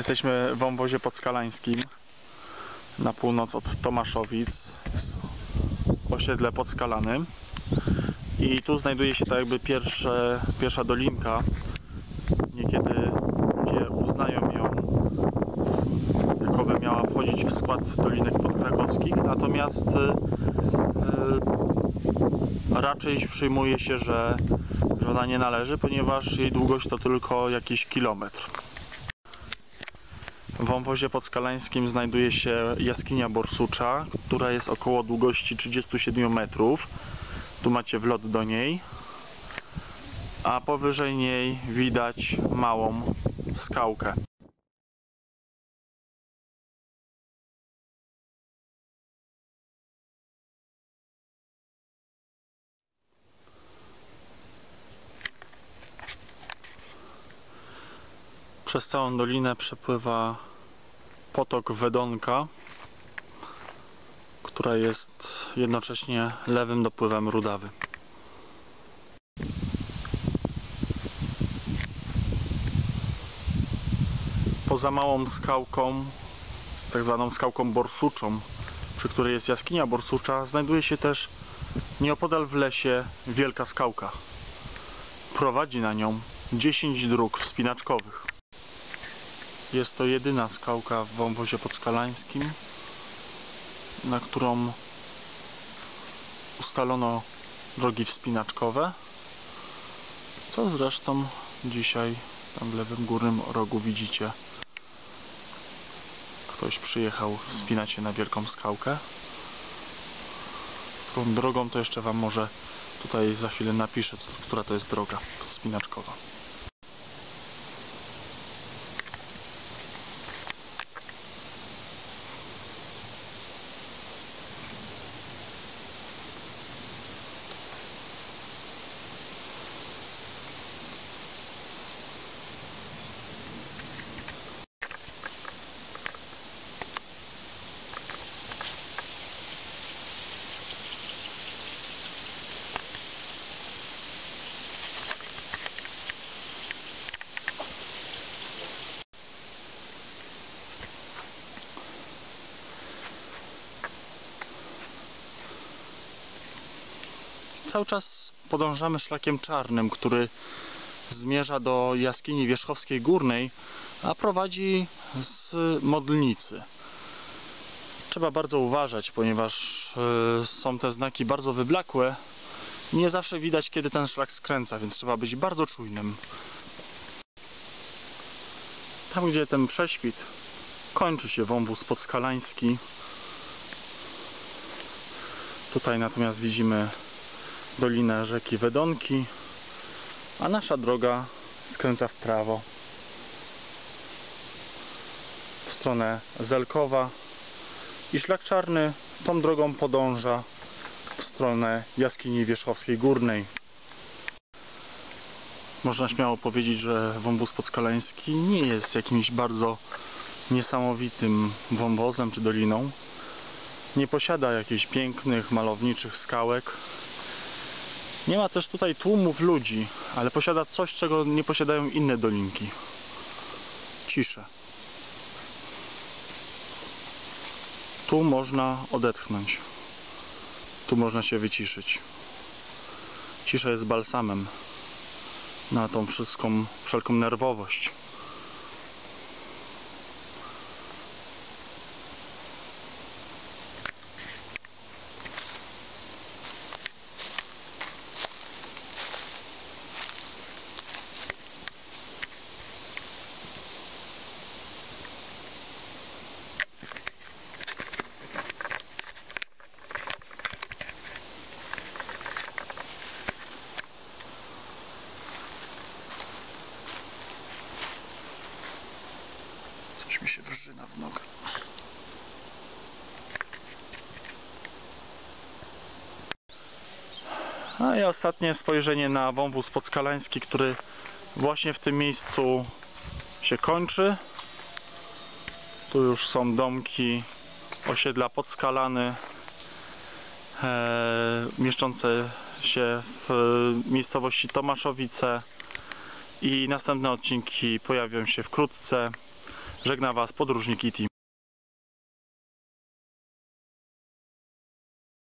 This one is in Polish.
Jesteśmy w wąwozie podskalańskim na północ od Tomaszowic. Jest osiedle Podskalany. I tu znajduje się tak jakby pierwsze, pierwsza dolinka. Niekiedy ludzie uznają ją, jakoby miała wchodzić w skład dolinek podkrakowskich. Natomiast e, raczej przyjmuje się, że, że ona nie należy, ponieważ jej długość to tylko jakiś kilometr. W wąwozie podskalańskim znajduje się jaskinia Borsucza, która jest około długości 37 metrów. Tu macie wlot do niej. A powyżej niej widać małą skałkę. Przez całą dolinę przepływa potok Wedonka, która jest jednocześnie lewym dopływem Rudawy. Poza małą skałką, tak zwaną skałką borsuczą, przy której jest jaskinia borsucza, znajduje się też nieopodal w lesie wielka skałka. Prowadzi na nią 10 dróg wspinaczkowych. Jest to jedyna skałka w wąwozie podskalańskim, na którą ustalono drogi wspinaczkowe, co zresztą dzisiaj tam w lewym górnym rogu widzicie. Ktoś przyjechał wspinać się na wielką skałkę. Tą drogą to jeszcze Wam może tutaj za chwilę napiszę, która to jest droga wspinaczkowa. Cały czas podążamy szlakiem czarnym, który zmierza do jaskini wierzchowskiej górnej, a prowadzi z modlnicy. Trzeba bardzo uważać, ponieważ e, są te znaki bardzo wyblakłe. Nie zawsze widać, kiedy ten szlak skręca, więc trzeba być bardzo czujnym. Tam, gdzie ten prześwit kończy się wąwóz podskalański. Tutaj natomiast widzimy dolinę rzeki Wedonki, a nasza droga skręca w prawo w stronę Zelkowa i szlak czarny tą drogą podąża w stronę jaskini wierzchowskiej górnej. Można śmiało powiedzieć, że wąwóz podskaleński nie jest jakimś bardzo niesamowitym wąwozem czy doliną. Nie posiada jakichś pięknych, malowniczych skałek, nie ma też tutaj tłumów ludzi, ale posiada coś, czego nie posiadają inne dolinki. Ciszę. Tu można odetchnąć. Tu można się wyciszyć. Cisza jest balsamem na tą wszystką, wszelką nerwowość. Mi się wrzyna w nogę. A i ostatnie spojrzenie na wąwóz podskalański, który właśnie w tym miejscu się kończy. Tu już są domki osiedla Podskalany e, mieszczące się w miejscowości Tomaszowice i następne odcinki pojawią się wkrótce. Żegna Was podróżnik Iti.